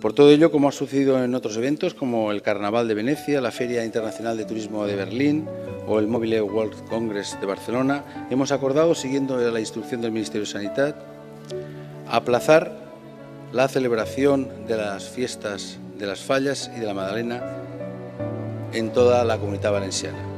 Por todo ello, como ha sucedido en otros eventos como el Carnaval de Venecia, la Feria Internacional de Turismo de Berlín o el Mobile World Congress de Barcelona, hemos acordado, siguiendo la instrucción del Ministerio de Sanidad, aplazar la celebración de las fiestas de las Fallas y de la Magdalena en toda la comunidad valenciana.